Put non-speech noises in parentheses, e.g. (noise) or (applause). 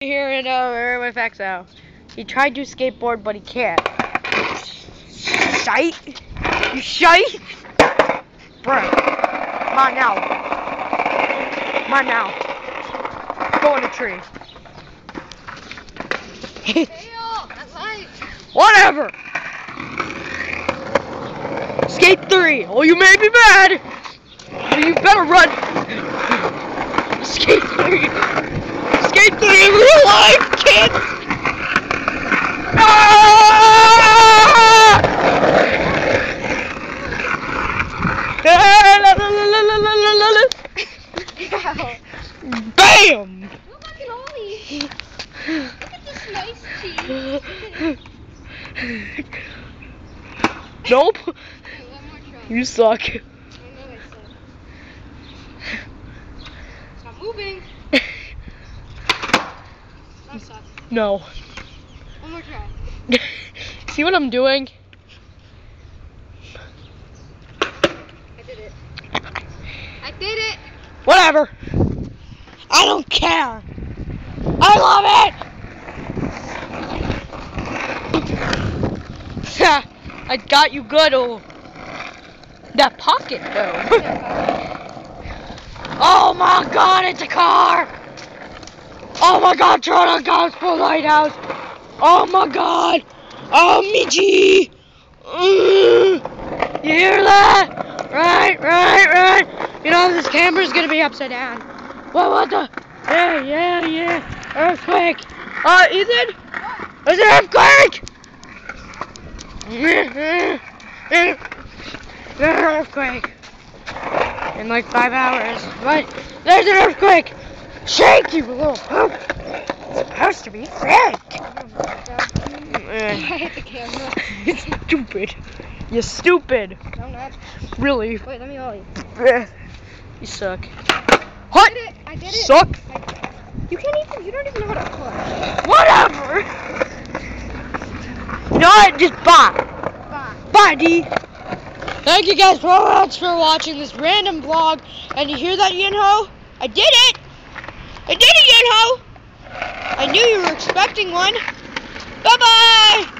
Here in uh, my facts now He tried to skateboard, but he can't. Shite! You shite! Bruh. Come on now. Come on now. Go in the tree. (laughs) Whatever! Skate 3! Oh, you made me mad! You better run! (laughs) Skate 3! Bam! Look at Ollie. Look at this nice cheese. Nope. Okay, one more try. You suck. I know I said. Stop moving. (laughs) No. One more try. (laughs) See what I'm doing? I did it. I did it. Whatever. I don't care. I love it. (laughs) I got you good. Oh, that pocket though. (laughs) oh my God, it's a car. Oh my God, Toronto Gospel Lighthouse. Oh my God. Oh, Michi. Mm. You hear that? Right, right, right. You know this camera's gonna be upside down. What? What the? Yeah, yeah, yeah. Earthquake. Uh, Ethan. There's an earthquake. There's an earthquake. In like five hours. But there's an earthquake. Shake you little poop. It's supposed to be fake. I (laughs) hit the camera. (laughs) it's stupid. You're stupid. No, I'm not. Really. Wait, let me hold you. You suck. What? I did it. I did it. Suck? I- you can't even. You don't even know how to push. Whatever. You know what? Just bye. Bye. Bye, D. Thank you guys so much for watching this random vlog. And you hear that, Yinho? I did it. I did it, Yinho. I knew you were expecting one. Bye-bye.